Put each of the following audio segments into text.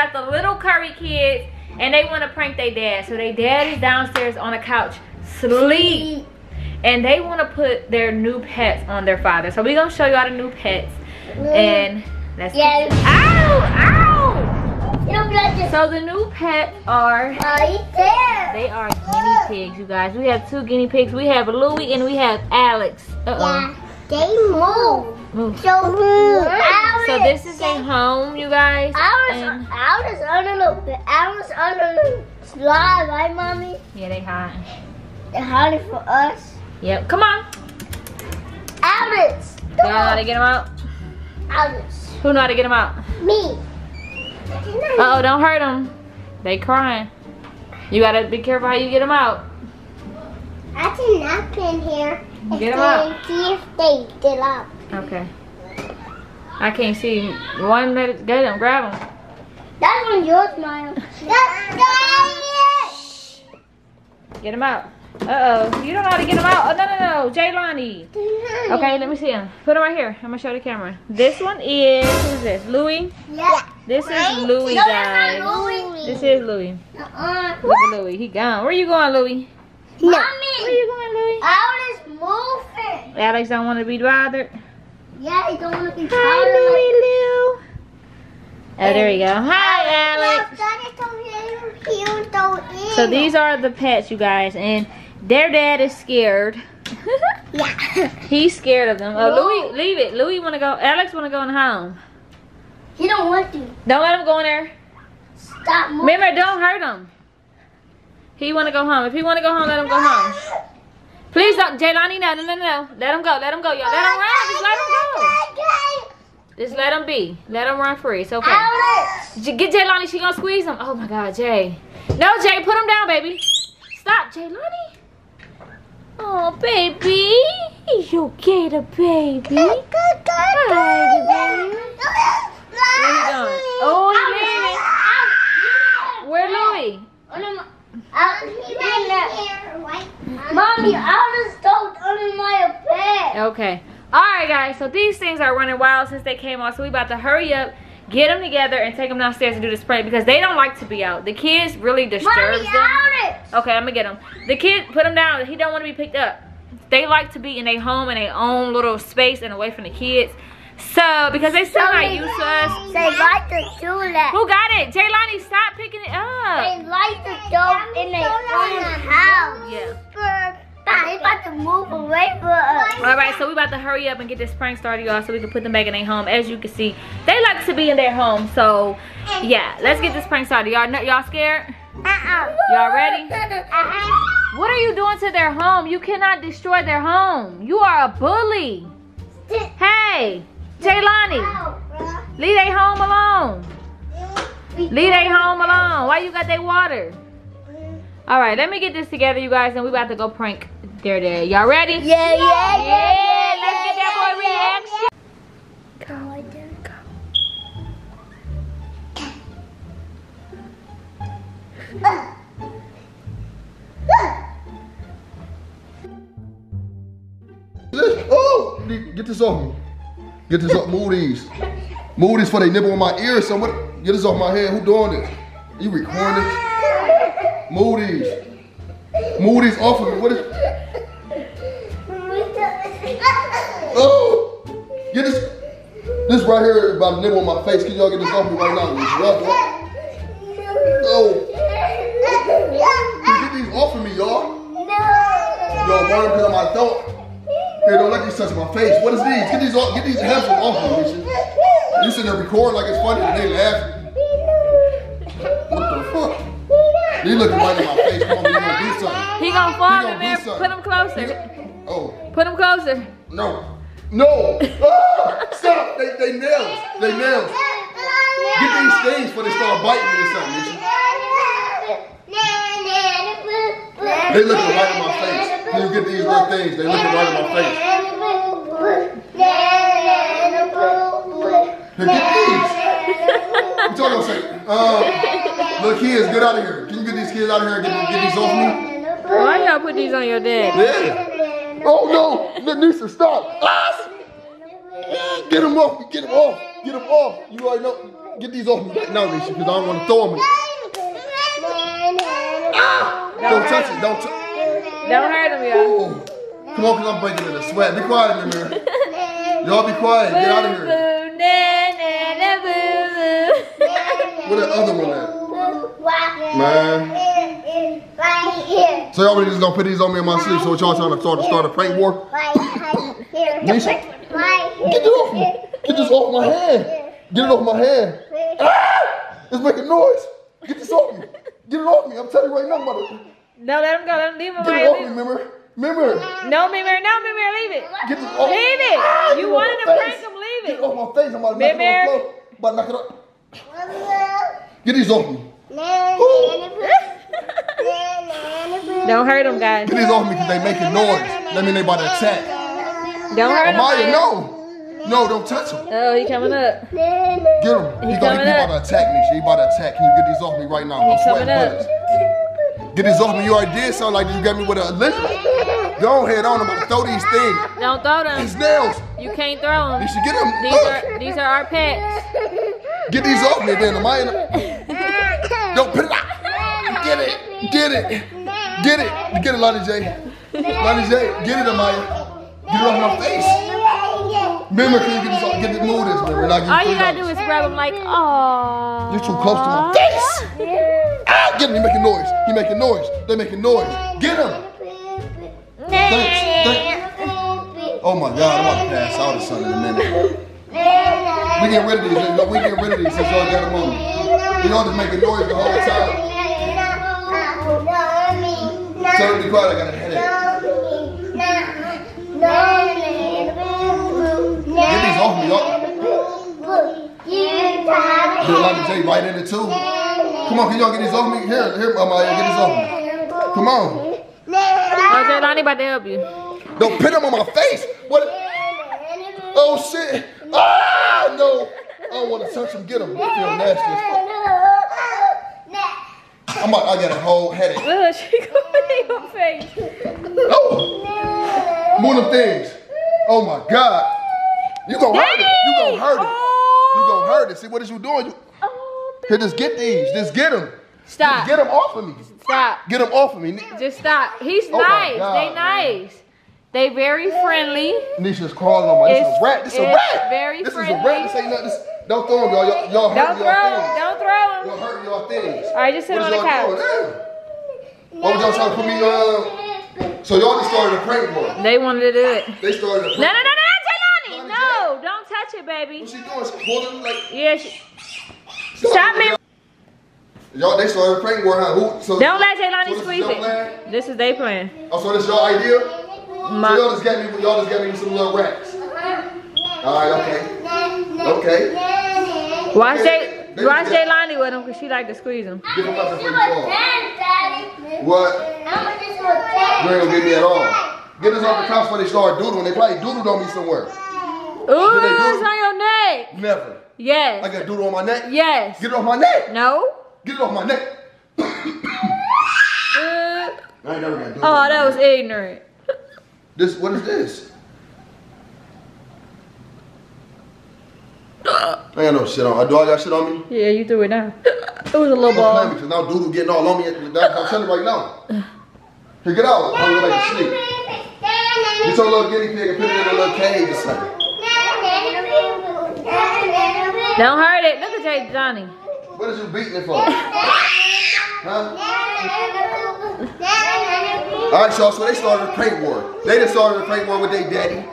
got the little Curry kids, and they want to prank their dad. So their dad is downstairs on the couch, sleep, and they want to put their new pets on their father. So we gonna show y'all the new pets, and let's. Yeah. Ow! Ow! You don't got this. So the new pets are. They are guinea pigs, you guys. We have two guinea pigs. We have Louie and we have Alex. Uh oh. Yeah. They move. Move. So, Alice, So this is their home, you guys. Alice, And Alice under the Alice under the slide, right, mommy? yeah, they hide. They're hiding for us. Yep. Come on. Alice, Y'all come know how to get them out? Alice, Who know how to get them out? me. Uh oh, don't hurt them. They crying. You gotta be careful how you get them out. I can nap in here. Get 'em see- out. See if they get up. Okay. I can't see. One minute. Get them. Grab them. That's on your smile. That's Get them out. Uh oh. You don't know how to get them out. Oh no no no. Jaylani. Okay, let me see him. Put him right here. I'm gonna show the camera. This one is who's this? Louie. Yeah. This is Louie, no, guys. This is Louie. Uh-uh. Look at Louie. He gone. Where you going, Louie? Mommy, Where you going, Louie? Alice moving. Alex don't want to be bothered. Yeah, he don't want to be bothered. Hi. Louie Lou. Oh, there you go. Hi, Alex. So these are the pets, you guys, and their dad is scared. Yeah. He's scared of them. Oh. Louis, leave it. Louis want to go. Alex want to go in home. he don't want to. Don't let him go in there. Stop moving. Remember, don't hurt him. He want to go home. If he want to go home, let him go home. Please don't, Jaylani. No, no, no, no. Let him go. Let him go, y'all. Let him run. Just let him go. Just let him be. Let him run free. It's okay. Alice. J- Get Jaylani. She gonna squeeze him. Oh my God, Jay. No, Jay. Put him down, baby. Stop, Jaylani. Oh, baby. You okay the baby. Hi, baby. Where he going? Oh, he leaving. Where Louie? Mommy, Alice don't under my bed. Okay. All right, guys. So these things are running wild since they came out. So we about to hurry up, get them together, and take them downstairs to do the spray because they don't like to be out. The kids really disturb Mommy, them. Alice. Okay, I'm gonna get them. The kid, put them down. He don't want to be picked up. They like to be in their home in their own little space and away from the kids. So because they still not used to us. They like do that. Who got it? Jaylani, stop picking it up. They like to go in their own house. Yeah. They about to move away from us. All right, so we about to hurry up and get this prank started, y'all, so we can put them back in their home. As you can see, they like to be in their home. So yeah, let's get this prank started. Y'all, y'all scared? Uh-uh. Y'all ready? Uh-uh. What are you doing to their home? You cannot destroy their home. You are a bully. Hey, Jaylani, leave their home alone. Leave their home alone. Why you got their water? All right, let me get this together, you guys, and we about to go prank their dad. Y'all ready? Yeah, yeah, yeah. Yeah, let's get that boy reaction. Oh, get this off me. Get this. Move these. Move for they nibble on my ear. So what? Get this off my head. Who doing this? You recording this? Move these off of me. What is? Oh, get this. This right here is about to nibble on my face. Can y'all get this off me right now? Oh, get these off of me, y'all. No. Y'all burn because of my throat. Hey, don't let these touch my face. What is these? Get these off. Get these headphones off me, Misha. You sitting there recording like it's funny and they laughing. What the fuck? You looking right in my face. Come on, you gonna do something. He gonna fall gonna in there. Put him closer. Oh, Put him closer. no. No. Ah, stop. They, they nails. They nails. Get these things before they start biting me or something, Misha. They looking right in my face. Can you get these little things? They looking right in my face. Here, get these. I'm talking about say, um, little kids, get out of here. Can you get these kids out of here and get, get these off me? Why y'all put these on your dad? Yeah. Oh no, Nisa, stop. Ah! Get them off, get them off, get them off. You already know. get these off me right now, Nesha, because I don't want to throw them. Ah! Don't touch it. Don't touch Don't hurt him, y'all. Come on, because I'm breaking in a sweat. Be quiet in here. Y'all be quiet. Get out of here. Where the other one at? Man. Right here. So y'all really just gonna put these on me in my sleep. So what y'all trying to start to start a prank war? Right here. Nesha, Right here. get it off me. Get this off my hand. Get it off my hand. Ah! It's making noise. Get this off me. Get it off me. I'm telling you right now, mother. No, let him go. Let him leave him Get right it off me, here. remember? Remember? No, Mimir, no, Mimir, leave it. Get this off Leave it. Ah, You wanted to prank him, leave Get it it. off my face. I'm about to knock it Mimir. on the floor. About to knock it up. Get these off me. Don't hurt him, guys. Get these off me because they making noise. That mean they about to attack. Don't hurt him. Amiyah, no. No, don't touch him. Oh, he coming up. Get him. He, He gonna, he coming about to attack me. He about to attack. Can you get these off me right now? I'm He sweating up. bullets. Get these off me. You already did sound like you got me with a listen. Go ahead on. I'm about to throw these things. Don't throw them. These nails. You can't throw them. You should get them. These are these are our pets. Get these off me then. Amiyah. Don't put it out. Get it. Get it. Get it. Get it, Lonnie J. Lonnie J. Get it, Amiyah. Get it off my face. Remember, can you get this off? Get the move this, remember? and I'll give All you gotta do is rub him like, oh. You're too close to my face. Get him. He making noise. He making noise. They making noise. Get him. Thanks. Thanks. Oh my God, I'm about to pass out or something in a minute. We get rid of these. We get rid of these since y'all got them on. We all just making noise the whole time. Tell to be quiet. I got a headache. Get these off me, y'all. A lot of J right in it too. Come on, can y'all get these off me? Here, here, Amiyah, get this off me. Come on. Oh, Jelani about to help you. Don't put them on my face. What? Oh shit. Ah, no. I don't want to touch them. Get them. I feel nasty. as fuck. I'm about, I got a whole headache. Look, she going in your face. Oh, move them things. Oh my God. You gonna hurt it. You gonna hurt it. You gonna hurt it. See what is you doing? You, Oh, here, just get these. Just get them. Stop. Get them off of me. Stop. Get them off of me. Just stop. He's Oh nice. God, they nice. They very friendly. Nesha's crawling on my. This is a rat. This is a rat. very this friendly. is a rat. This ain't nothing. This, don't throw them, y'all. Y'all, y'all Don't throw y'all him. things. Don't throw him. Y'all hurt y'all things. All right, just sit on the couch. doing? What was y'all trying to put me uh So y'all just started a prank war. They wanted to do it. They started a prank No, no, no, no, no, Jelani. No, don't touch it, baby. What she doing? She pulling like Yeah, she, stop me. Y'all they started a prank war, huh? Who so Don't let so Jelani this is squeeze it. plan? This is they plan. Oh, so this your idea? So My, y'all just got me y'all just got me some little rats. Alright, okay. Okay. watch Yeah, J, they- watch they- Jelani with him because she like to squeeze him. Give them up before you fall. What? You ain't gonna get me at all. Get us off the couch before they start doodling. They probably doodled on me somewhere. Ooh, they it's on your neck. Never. Yes. I Yes. got doodle on my neck. Yes. Get it off my neck. No. Get it off my neck. Uh, I ain't never got doodle. oh, on that my was neck. ignorant. This what is this? I ain't got no shit on. I do I got shit on me? Yeah, you threw it down. It was a little ball. me, cause now doodle getting all on me. I'm telling you right now. Here, get out. I'm gonna go back to sleep. Get your little guinea pig and put it in a little cage or something. Don't hurt it. Look at Jay Johnny. What is you beating it for? Huh? All right, y'all. So they started a prank war. They just started a prank war with their daddy.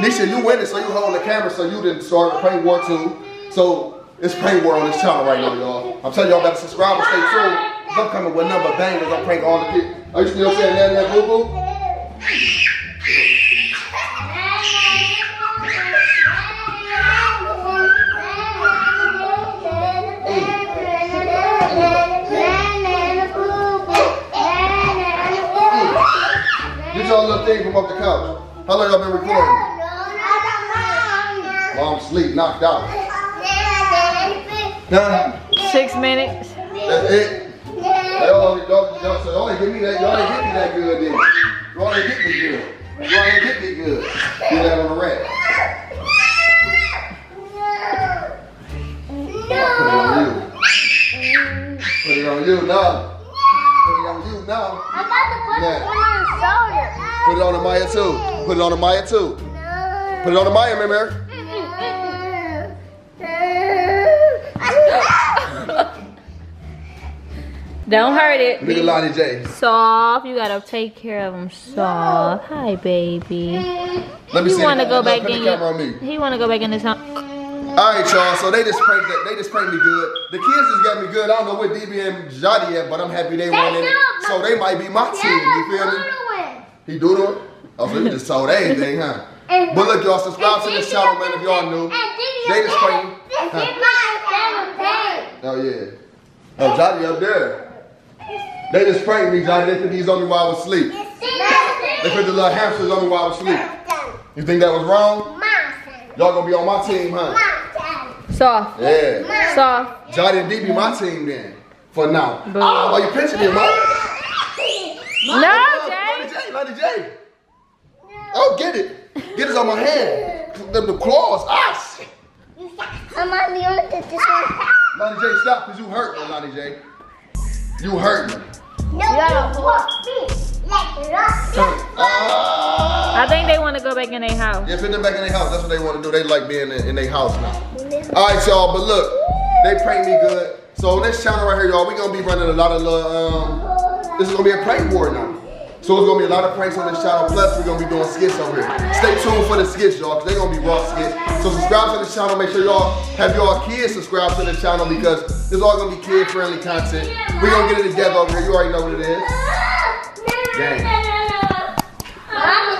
Nesha, you winning, so you holding the camera, so you didn't start a prank war too. So it's prank war on this channel right now, y'all. I'm telling y'all, better subscribe and stay tuned. I'm coming with number bangers. I'm prank all the kids. Are you still saying that, that boo boo? y'all little thing from up the couch. How long y'all been recording? Mom sleep, knocked out. Nah. Six minutes. That's it. Y'all ain't oh, get me that. Y'all ain't get me that good then. Y'all ain't get me good. Y'all ain't get me good. Do that on the rack. Put it on you now. Put it on you now. I'm about to put it on you the Maya too. Put it on Amiyah too. Put it the Maya, remember? Don't hurt it. Look at Lonnie J. Soft. You gotta take care of him soft. Hi, baby. Let me He see. wanna go back in. the on me. He wanna go back in his house. All right, y'all. So they just pranked that. They just pranked me good. The kids just got me good. I don't know what DB and Jody at, but I'm happy they won it. So they might be my team. You feel me? He doodling. Oh, so he just told everything, huh? But look, y'all, subscribe to this channel, man, if y'all new. They just pranked me. Oh yeah. Oh, Jody up there. They just pranked me, Jody. They think he's on me while I was asleep. They put the little hamsters on me while I was asleep. You think that was wrong? Y'all gonna be on my team, huh? Soft. Yeah. Soft. Jody and D be my team then. For now. Boo. Oh, you pinching me, man? No, Lonnie Jay. J, Lonnie Oh, get it. Get it on my hand. Them the claws. Ah, shit. Mommy, you want to this one? Lonnie J, stop, because you hurt me, Lonnie J. You hurt me. No, you gotta walk me. Let it up. Ah. I think they wanna go back in their house. Yeah, put them back in their house. That's what they want to do. They like being in, in their house now. All right, y'all. But look, they prank me good. So on this channel right here, y'all, we gonna be running a lot of little. Um, this is gonna be a prank war now. So it's gonna be a lot of pranks on this channel. Plus, we're gonna be doing skits over here. Stay tuned for the skits, y'all, because they're gonna be raw skits. So subscribe to the channel. Make sure y'all have y'all kids subscribe to the channel because this all gonna be kid-friendly content. We're gonna get it together over here. You already know what it is. Gang.